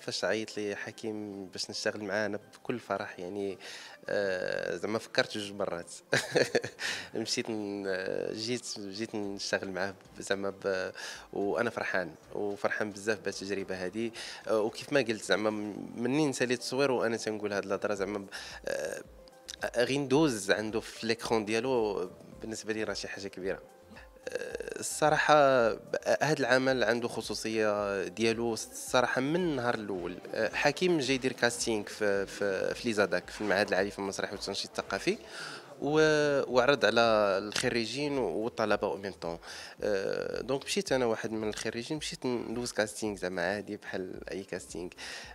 فاش عيط لي حكيم باش نشتغل معاه أنا بكل فرح يعني آه، زعما فكرت جوج مرات. مشيت جيت جيت نشتغل معاه زعما وأنا فرحان وفرحان بزاف بالتجربة هذه. آه، وكيف ما قلت زعما منين ساليت التصوير وأنا تنقول هاد الهضرة زعما آه، غير ندوز عنده في ليكرون ديالو بالنسبة لي راه شي حاجة كبيرة. الصراحة هذا العمل عنده خصوصية ديالو. الصراحة من النهار الأول أه، حكيم جاي يدير casting في في في l'ISADAC في المعهد العالي في المسرح والتنشيط الثقافي وعرض على الخريجين والطلبة au même temps donc مشيت أنا واحد من الخريجين مشيت ندوز casting زعما عادي بحال أي casting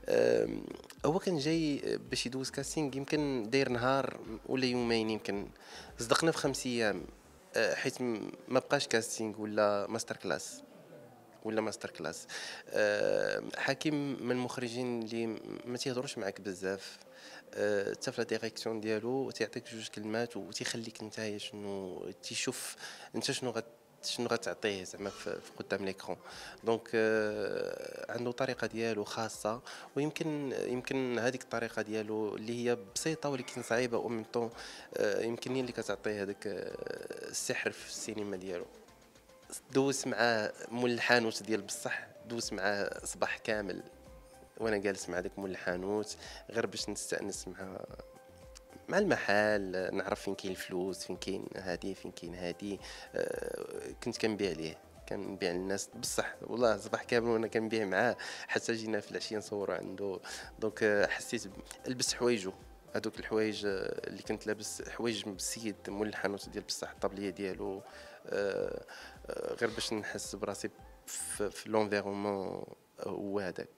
أم، هو كان جاي باش يدوز casting يمكن داير نهار ولا يومين يمكن صدقنا في خمس أيام. حيت م- ما بقاش casting ولا master class ولا master class أه، حكيم من المخرجين اللي ما تيهضروش معاك بزاف. أه، حتى في la direction ديالو تيعطيك جوج كلمات وتيخليك نتايا شنو تيشوف انت شنو غت شنو غتعطيه زعما في قدام l'écran donc آه، عنده طريقة ديالو خاصة ويمكن يمكن هذيك الطريقة ديالو اللي هي بسيطة ولكن صعيبة même temps يمكن هي اللي كتعطيه هذاك آه، السحر في السينما ديالو دوز معاه مول الحانوت ديال بصح دوز معاه صباح كامل. وأنا جالس مع داك مول الحانوت غير باش نستأنس مع مع المحل نعرف فين كاين الفلوس فين كاين هادي فين كاين هادي آه، كنت كنبيع ليه. كنبيع للناس بصح والله صباح كامل وأنا كنبيع معاه. حتى جينا في العشية نصوروا عنده. donc حسيت ب- لبس حوايجو. هذوك الحوايج آه، اللي كنت لابس حوايج بالسيد مول الحانوت ديال بصح الطابلية ديالو. آه، آه، غير باش نحس براسي في l'environnement هو هذاك.